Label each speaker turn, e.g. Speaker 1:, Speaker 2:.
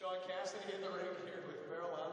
Speaker 1: Sean Cassidy in the ring here with Merrill